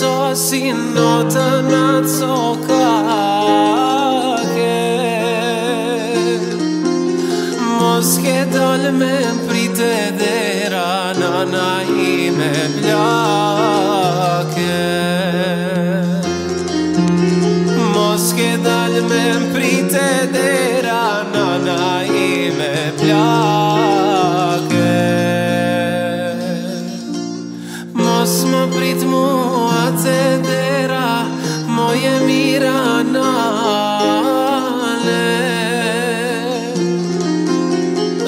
so si nota na soka ke mos ke dal me prite dera na na i me blake mos ke dal me prite dera na na i me blake mos më pritë mu moje miranale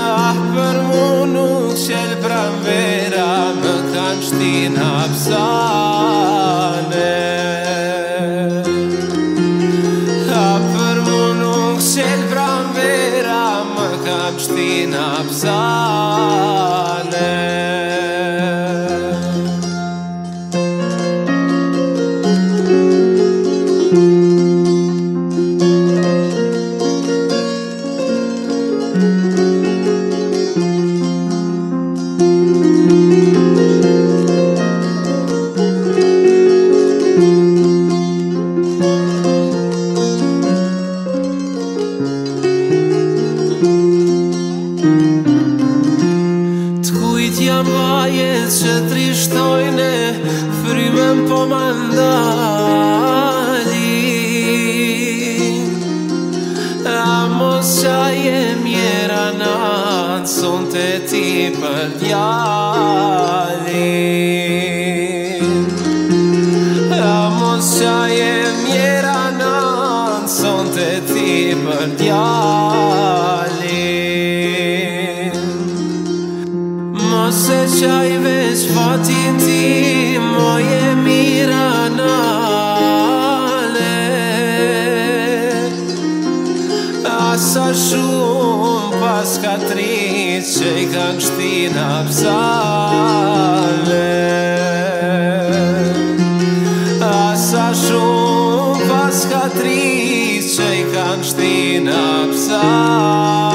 Ah, për munu qel pranvera Më kanë shtin hapsane Ah, për Kujt jam vajet që trishtojne Frymen po më ndalin A mos qa je mjera nan Son të ti për djalin A mos qa je mjera nan Son të ti për djalin Se qaj veç fatin ti moje mira nale A sa shumë pas trisë që i kanë që ti nabzale A sa shumë pas trisë që i kanë që ti